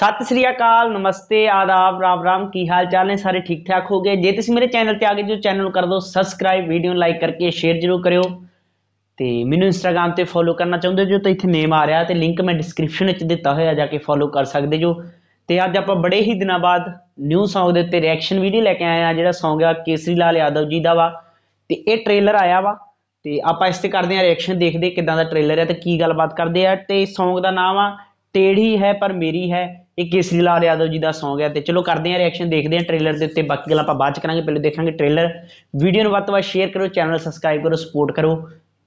ਸਤਿ ਸ੍ਰੀ ਅਕਾਲ, ਨਮਸਤੇ, ਆਦਾਬ, ਰਾਮ ਰਾਮ, ਕੀ ਹਾਲ ਚਾਲ ਨੇ? ਸਾਰੇ ਠੀਕ ਠਾਕ ਹੋਗੇ ਜੇ ਤੁਸੀਂ ਮੇਰੇ ਚੈਨਲ ਤੇ ਆ ਗਏ, ਜੋ ਚੈਨਲ ਨੂੰ ਕਰ ਦਿਓ ਸਬਸਕ੍ਰਾਈਬ ਵੀਡੀਓ ਨੂੰ ਲਾਈਕ ਕਰਕੇ ਸ਼ੇਅਰ ਜ਼ਰੂਰ ਕਰਿਓ। ਤੇ ਮੈਨੂੰ ਇੰਸਟਾਗ੍ਰam ਤੇ ਫੋਲੋ ਕਰਨਾ ਚਾਹੁੰਦੇ ਜੋ ਤਾਂ ਇੱਥੇ ਨੇਮ ਆ ਰਿਹਾ ਤੇ ਲਿੰਕ ਮੈਂ ਡਿਸਕ੍ਰਿਪਸ਼ਨ ਵਿੱਚ ਦਿੱਤਾ ਹੋਇਆ, ਜਾ ਕੇ ਫੋਲੋ ਕਰ ਸਕਦੇ ਜੋ। ਤੇ ਅੱਜ ਆਪਾਂ ਬੜੇ ਹੀ ਦਿਨਾਂ ਬਾਅਦ ਨਿਊ Song ਦੇ ਉੱਤੇ ਰਿਐਕਸ਼ਨ ਵੀਡੀਓ ਲੈ ਕੇ ਆਏ ਆ ਜਿਹੜਾ Song ਆ ਕੇਸਰੀ ਲਾਲ ਯਾਦਵ ਜੀ ਦਾ ਵਾ। ਤੇ ਇਹ ਟ੍ਰੇਲਰ ਆਇਆ ਵਾ। ਤੇ ਆਪਾਂ ਇਸ ਤੇ ਕਰਦੇ ਆ ਰਿਐਕਸ਼ਨ ਦੇਖਦੇ ਕਿਦਾਂ ਦਾ ਟ੍ਰੇਲਰ ਹੈ ਤੇ ਕੀ ਗੱਲਬਾਤ ਕਰਦੇ ਆ। ਤੇ Song ਦਾ ਨਾਮ ਆ ਟੇੜੀ ਹੈ, ਪਰ ਮੇਰੀ ਹੈ। ਇਹ ਕੇਸਰੀ ਲਾਲ ਯਾਦਵ ਜੀ ਦਾ Song ਹੈ ਤੇ ਚਲੋ ਕਰਦੇ ਹਾਂ ਰਿਐਕਸ਼ਨ ਦੇਖਦੇ ਹਾਂ ਟ੍ਰੇਲਰ ਦੇ ਉੱਤੇ ਬਾਕੀ ਗੱਲਾਂ ਆਪਾਂ ਬਾਅਦ ਚ ਕਰਾਂਗੇ, ਪਹਿਲੇ ਦੇਖਾਂਗੇ ਟ੍ਰੇਲਰ ਵੀਡੀਓ ਨੂੰ ਵੱਧ ਤੋਂ ਵੱਧ ਸ਼ੇਅਰ ਕਰੋ ਚੈਨਲ ਸਬਸਕ੍ਰਾਈਬ ਕਰੋ ਸਪੋਰਟ ਕਰੋ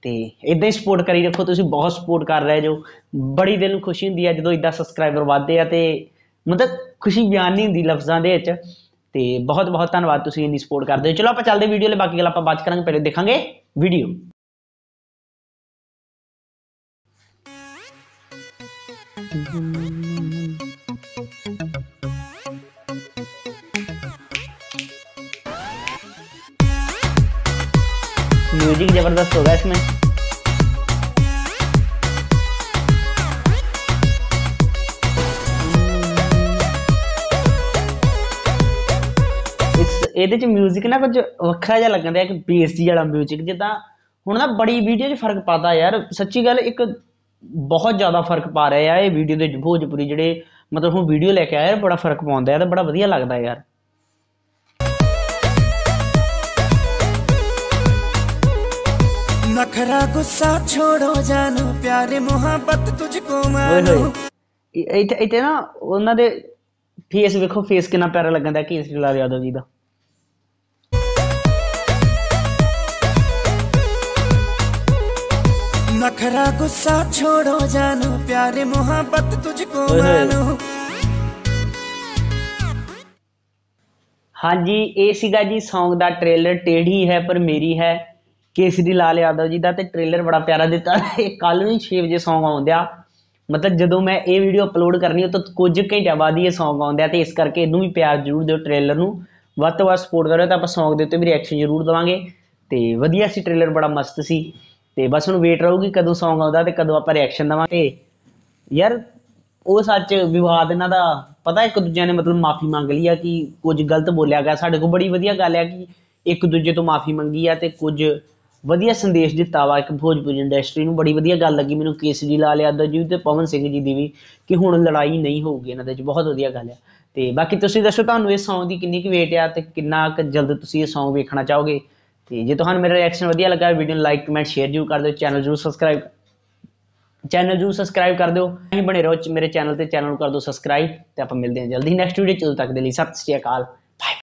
ਤੇ ਇਦਾਂ ਹੀ ਸਪੋਰਟ ਕਰੀ ਰੱਖੋ, ਤੁਸੀਂ ਬਹੁਤ ਸਪੋਰਟ ਕਰ ਰਹੇ ਜੋ। ਬੜੀ ਦਿਲ ਨੂੰ ਖੁਸ਼ੀ ਹੁੰਦੀ ਹੈ ਜਦੋਂ ਇਦਾਂ ਸਬਸਕ੍ਰਾਈਬਰ ਵਧਦੇ ਆ ਤੇ ਮਤਲਬ ਖੁਸ਼ੀ ਬਿਆਨ ਨਹੀਂ ਹੁੰਦੀ ਲਫ਼ਜ਼ਾਂ ਦੇ ਵਿੱਚ ਤੇ ਬਹੁਤ ਬਹੁਤ ਧੰਨਵਾਦ ਤੁਸੀਂ ਇੰਨੀ ਸਪੋਰਟ ਕਰਦੇ ਹੋ। ਚਲੋ ਆਪਾਂ ਚੱਲਦੇ ਵੀਡੀਓ ਲਈ ਬਾਕੀ ਗੱਲ ਆਪਾਂ ਬਾਅਦ ਚ ਕਰਾਂਗੇ, ਪਹਿਲੇ ਦੇਖਾਂਗੇ ਵੀਡੀਓ म्यूजिक जबरदस्त होगा इसमें ਇਸ ਇਹਦੇ ਚ 뮤직 ਨਾ ਕੁਝ ਵੱਖਰਾ ਜਿਹਾ ਲੱਗਦਾ ਹੈ ਕਿ ਬੇਸ ਜੀ ਵਾਲਾ 뮤직 ਜਿੱਦਾਂ ਹੁਣ ਨਾ ਬੜੀ ਵੀਡੀਓ 'ਚ ਫਰਕ ਪਾਦਾ ਯਾਰ ਸੱਚੀ ਗੱਲ ਇੱਕ ਬਹੁਤ ਜ਼ਿਆਦਾ ਫਰਕ ਪਾ ਰਿਹਾ ਆ ਇਹ ਵੀਡੀਓ ਦੇ ਭੋਜਪੁਰੀ ਜਿਹੜੇ ਮਤਲਬ ਹੁਣ ਵੀਡੀਓ ਲੈ ਕੇ ਆਇਆ ਬੜਾ ਫਰਕ ਪਾਉਂਦਾ ਹੈ ਤੇ ਬੜਾ ਵਧੀਆ ਲੱਗਦਾ ਯਾਰ नखरा गुस्सा छोड़ो जानो प्यारे मोहब्बत तुझको ਓਏ मानो ਹੋਏ ਇਹ- ਇੱਥੇ ਇੱਥੇ ਨਾ ਉਹਨਾਂ ਦੇ ਫੇਸ ਵੇਖੋ ਫੇਸ ਕਿੰਨਾ ਪਿਆਰਾ ਲੱਗਦਾ ਕੇਸਰੀ ਲਾਲ ਯਾਦਵ ਜੀ ਦਾ नखरा गुस्सा छोड़ो जानो प्यारे मोहब्बत तुझको ओए होए। मानो ਹਾਂਜੀ ਇਹ ਸੀਗਾ ਜੀ Song ਦਾ ਟ੍ਰੇਲਰ ਟੇੜੀ ਹੈ ਪਰ ਮੇਰੀ ਹੈ ਕੇਸਰੀ ਲਾਲ ਯਾਦਵ ਜੀ ਦਾ ਤੇ ਟ੍ਰੇਲਰ ਬੜਾ ਪਿਆਰਾ ਦਿੱਤਾ ਇਹ ਕੱਲ ਨੂੰ ਹੀ 6 ਵਜੇ Song ਆਉਂਦਿਆ ਮਤਲਬ ਜਦੋਂ ਮੈਂ ਇਹ ਵੀਡੀਓ ਅਪਲੋਡ ਕਰਨੀ ਉਹ ਤਾਂ ਕੁਝ ਘੰਟਿਆਂ ਬਾਅਦ ਹੀ ਇਹ Song ਆਉਂਦਿਆ ਤੇ ਇਸ ਕਰਕੇ ਇਹਨੂੰ ਵੀ ਪਿਆਰ ਜ਼ਰੂਰ ਦਿਓ ਟ੍ਰੇਲਰ ਨੂੰ ਵੱਧ ਤੋਂ ਵੱਧ ਸਪੋਰਟ ਕਰਿਓ ਤਾਂ ਆਪਾਂ Song ਦੇ ਉੱਤੇ ਵੀ ਰਿਐਕਸ਼ਨ ਜ਼ਰੂਰ ਦਵਾਂਗੇ ਤੇ ਵਧੀਆ ਸੀ ਟ੍ਰੇਲਰ ਬੜਾ ਮਸਤ ਸੀ ਤੇ ਬਸ ਹੁਣ ਵੇਟ ਰਹੂਗੀ ਕਦੋਂ Song ਆਉਂਦਾ ਤੇ ਕਦੋਂ ਆਪਾਂ ਰਿਐਕਸ਼ਨ ਦਵਾਂਗੇ। ਯਾਰ, ਉਹ ਸੱਚ ਵਿਵਾਦ ਇਹਨਾਂ ਦਾ, ਪਤਾ ਇੱਕ ਦੂਜਿਆਂ ਨੇ ਮਤਲਬ ਮਾਫੀ ਮੰਗ ਲਈ ਆ ਕਿ ਕੁਝ ਗਲਤ ਬੋਲਿਆ ਗਿਆ। ਸਾਡੇ ਕੋਲ ਬੜੀ ਵਧੀਆ ਗੱਲ ਹੈ ਕਿ ਇੱਕ ਦੂਜੇ ਤੋਂ ਮਾਫੀ ਮੰਗੀ ਆ ਤੇ ਕੁਝ ਵਧੀਆ ਸੰਦੇਸ਼ ਦਿੱਤਾ ਵਾ। ਇੱਕ ਭੋਜਪੁਰੀ ਇੰਡਸਟਰੀ ਨੂੰ ਬੜੀ ਵਧੀਆ ਗੱਲ ਲੱਗੀ, ਮੈਨੂੰ ਕੇਸਰੀ ਲਾਲ ਯਾਦਵ ਜੀ ਤੇ ਪਵਨ ਸਿੰਘ ਜੀ ਦੀ ਵੀ ਕਿ ਹੁਣ ਲੜਾਈ ਨਹੀਂ ਹੋਊਗੀ ਇਹਨਾਂ ਦੇ ਵਿੱਚ। ਬਹੁਤ ਵਧੀਆ ਗੱਲ ਆ। ਤੇ ਬਾਕੀ ਤੁਸੀਂ ਦੱਸੋ ਤੁਹਾਨੂੰ ਇਹ ਸੌਂਗ ਦੀ ਕਿੰਨੀ ਕੁ ਵੇਟ ਆ ਤੇ ਕਿੰਨਾ ਕੁ ਜਲਦ ਤੁਸੀਂ ਇਹ ਸੌਂਗ ਵੇਖਣਾ ਚਾਹੋਗੇ? ਤੇ ਜੇ ਤੁਹਾਨੂੰ ਮੇਰਾ ਰਿਐਕਸ਼ਨ ਵਧੀਆ ਲੱਗਾ ਵੀਡੀਓ ਨੂੰ ਲਾਈਕ ਕਮੈਂਟ ਸ਼ੇਅਰ ਜ਼ਰੂਰ ਕਰ ਦਿਓ ਚੈਨਲ ਜ਼ਰੂਰ ਸਬਸਕ੍ਰਾਈਬ ਚੈਨਲ ਜਰੂਰ ਸਬਸਕ੍ਰਾਈਬ ਕਰ ਦਿਓ। ਐਂ ਬਣੇ ਰਹੋ ਮੇਰੇ ਚੈਨਲ ਤੇ ਚੈਨਲ ਨੂੰ ਕਰ ਦਿਓ ਸਬਸਕ੍ਰਾਈਬ ਤੇ ਆਪਾਂ ਮਿਲਦੇ ਹਾਂ ਜਲਦੀ ਨੈਕਸਟ ਵੀਡੀਓ ਚ। ਤੱਕ ਦੇ ਲਈ ਸਤਿ ਸ਼੍ਰੀ ਅਕਾਲ।